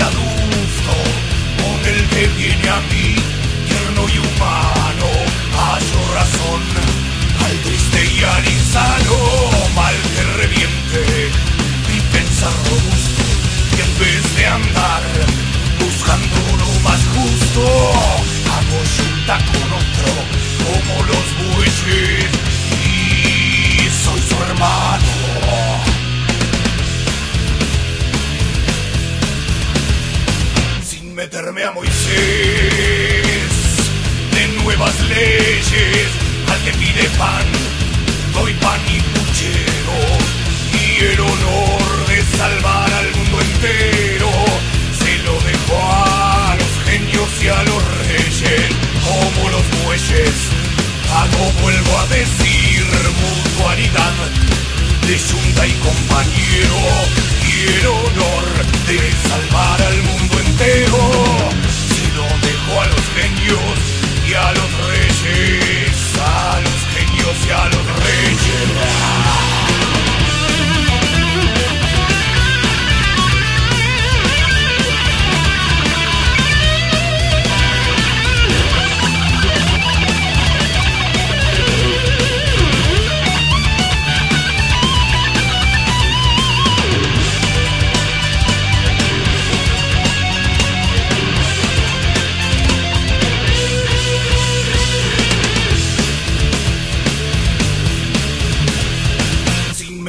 adusto, con el que viene a mí, tierno y humano, hallo razón, al triste y al insano, mal que reviente, mi pensar robusto, y en vez de andar buscando lo más justo, hago junta con otro, como los bueyes, meterme a Moisés. De nuevas leyes al que pide pan doy pan y puchero. Y el honor de salvar al mundo entero. Se lo dejo a los genios y a los reyes como los bueyes. Hago vuelvo a decir y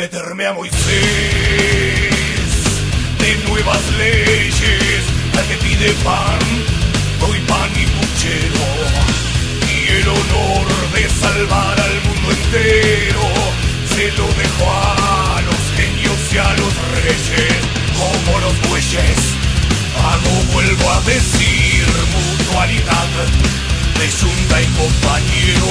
meterme a Moisés. De nuevas leyes al que pide pan doy pan y puchero. Y el honor de salvar al mundo entero se lo dejo a los genios y a los reyes como los bueyes. Hago vuelvo a decir mutualidad de yunta y compañero